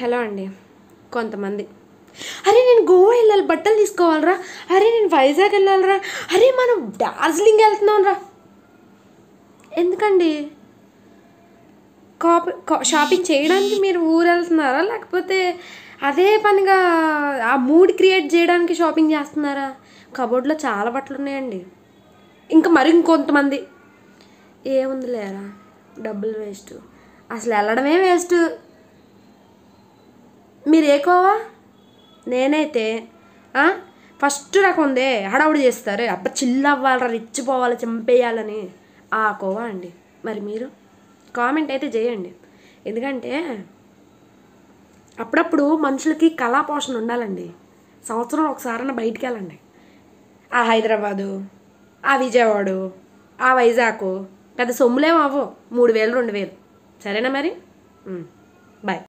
Hello అండి. కొంతమంది అరే నేను గోవా వెళ్ళాలి బట్టలు తీసుకోవాలరా అరే నేను వైజాగ్ వెళ్ళాలిరా అరే మనం డార్జిలింగ్ వెళ్తున్నాం రా ఎందుకండి? కాపీ షాపింగ్ చేయడానికి మీరు ఊరు వెళ్తున్నారా లేకపోతే అదే పనిగా ఆ మూడ్ క్రియేట్ చేయడానికి షాపింగ్ చేస్తున్నారా? కబోర్డ్లో చాలా బట్టలు ఉన్నాయండి. ఇంకా మరి ఇంకొంతమంది. ఏముంది లేరా డబ్బులు వేస్ట్. అసలు వెళ్ళడమే వేస్ట్. మీరు ఏ కోవా? నేనైతే ఫస్ట్ నాకు ఉందే హడావుడి చేస్తారు. అబ్బా చిల్లవ్వాలరా రిచ్చిపోవాలి చంపేయాలని. ఆ కోవా అండి. మరి మీరు? కామెంట్ అయితే చేయండి. ఎందుకంటే అప్పుడప్పుడు మనుషులకి కళా పోషణ ఉండాలండి. సంవత్సరం ఒకసారైనా బయటికి వెళ్ళండి ఆ హైదరాబాదు ఆ విజయవాడ ఆ వైజాగ్. పెద్ద సొమ్ములేమో అవ్వవు. మూడు వేలు రెండు వేలు. సరేనా మరి? బాయ్.